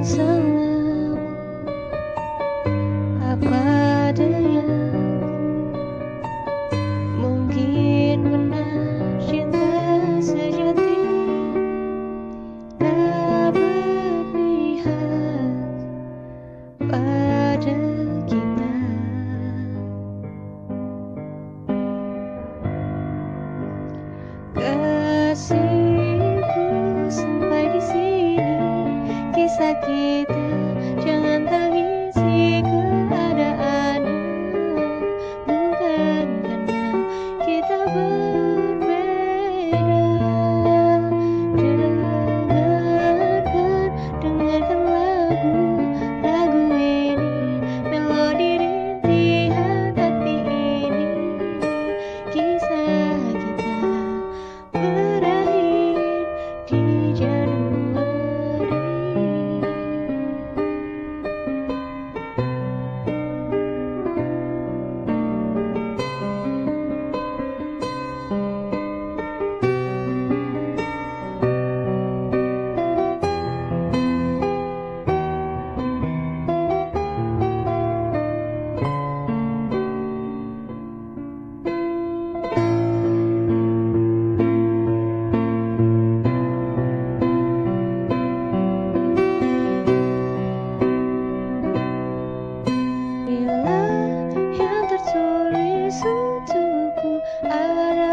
dan selalu apa adanya. Mungkin benar cinta sejati tak berpihak pada kita. Kasih I